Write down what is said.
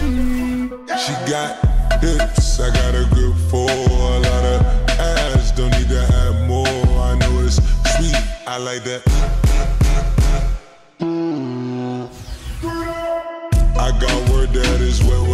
She got hips, I got a grip for a lot of ass. Don't need to have more. I know it's sweet, I like that. I got word that is wet